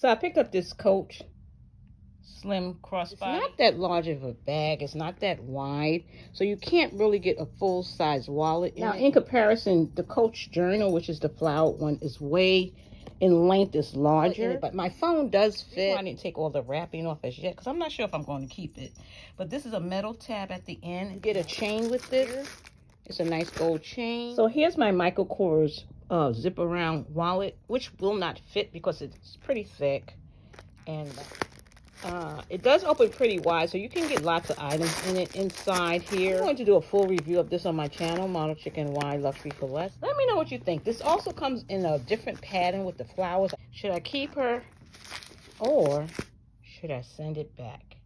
So I picked up this Coach slim crossbody. It's not that large of a bag. It's not that wide. So you can't really get a full-size wallet. In now, in comparison, the Coach Journal, which is the flowered one, is way in length is larger. But my phone does fit. I didn't take all the wrapping off as yet because I'm not sure if I'm going to keep it. But this is a metal tab at the end. You get a chain with this. It's a nice gold chain. So here's my Michael Kors uh, zip around wallet, which will not fit because it's pretty thick. And uh, it does open pretty wide, so you can get lots of items in it inside here. I'm going to do a full review of this on my channel, Model Chick NY Luxury for Less. Let me know what you think. This also comes in a different pattern with the flowers. Should I keep her or should I send it back?